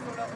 Merci.